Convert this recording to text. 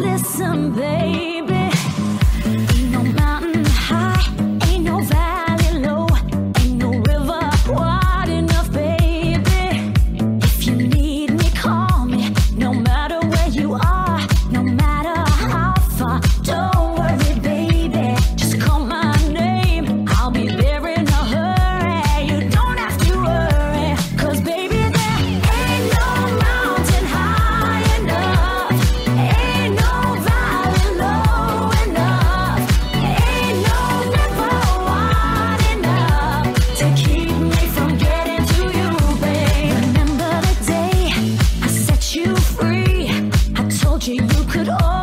listen, baby. Told you you could always